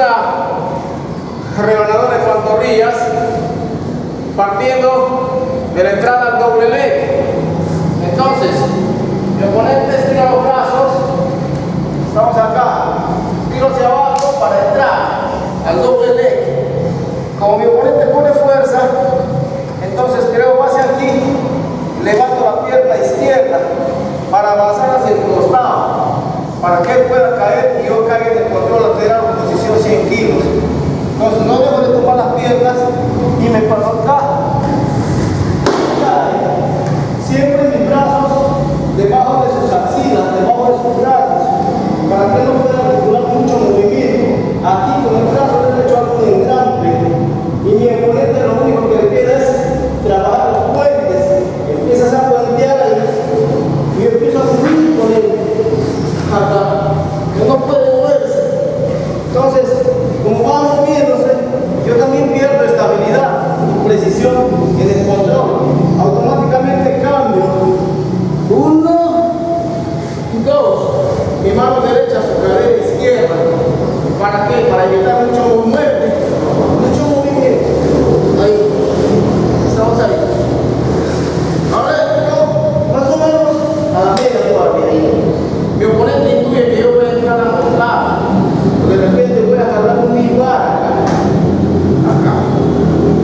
Una rebanadora de pantorrillas partiendo de la entrada al doble leg. Entonces, mi oponente estira los brazos, estamos acá, tiro hacia abajo para entrar al doble leg. Como mi oponente pone fuerza, entonces creo base aquí, levanto la pierna izquierda para avanzar hacia el costado, para que él pueda caer y yo caiga en el control lateral en posición 100 kilos. Entonces no debo de tomar las piernas y me paro acá. Siempre mis brazos debajo de sus axilas, debajo de sus brazos, para que no pueda regular mucho movimiento. Aquí con el brazo derecho hago un engrampe y mi oponente lo único que le queda es trabajar los puentes. Empiezas a puentear ahí y yo empiezo a subir con él acá. Que no puede moverse. Entonces, como va moviéndose, yo también pierdo estabilidad y precisión en el control. Automáticamente cambio. Uno, dos. Mi mano derecha, su cadera izquierda. ¿Para qué? Para evitar mucho movimiento. Mucho movimiento. Ahí. Estamos ahí. Ahora yo, más o menos a la media todavía. Mi oponente intuye que yo voy a entrar a la montada. De repente voy a agarrar un igual acá. Acá.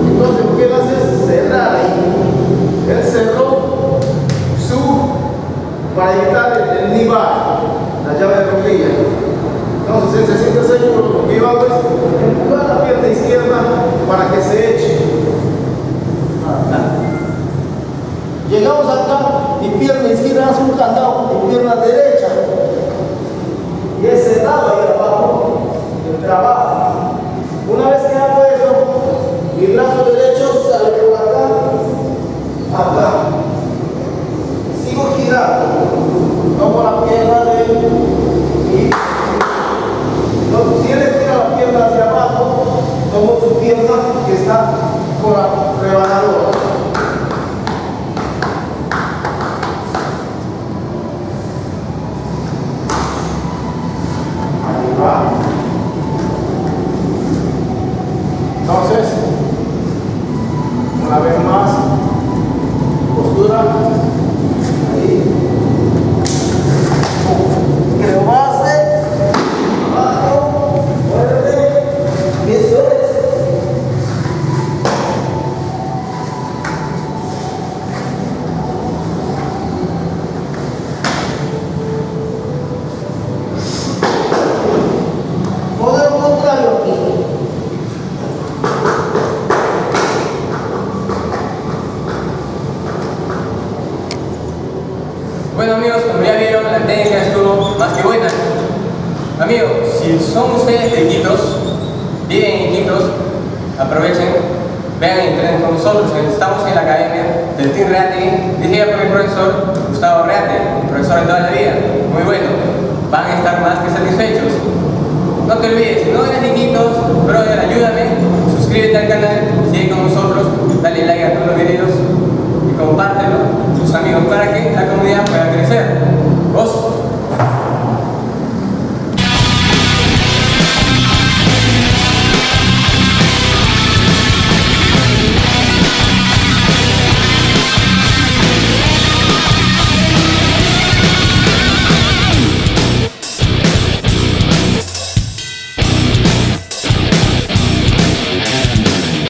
Entonces lo que él hace es cerrar ahí. Él cerró su para evitar el, nibar, la llave de rodilla. Entonces él se siente seguro. Lo que yo hago es empujar la pierna izquierda para que se eche. Acá. Llegamos acá, mi pierna izquierda hace un candado, mi pierna derecha. Y es cerrado ahí abajo, el trabajo. Está con la rebanadora. Ahí va. Entonces, una vez más, postura. Ahí. Creo base. Abajo. Muévete. Y eso es. Poder contrario aquí. Bueno amigos, como ya vieron, la técnica estuvo más que buena. Amigos, si son ustedes de Iquitos, viven en Iquitos, aprovechen, vean y entrenen con nosotros. Estamos en la academia del Team Reate, dirigida por el profesor Gustavo Reate, un profesor de toda la vida, muy bueno. Van a estar más que satisfechos. No te olvides, si no eres de Iquitos,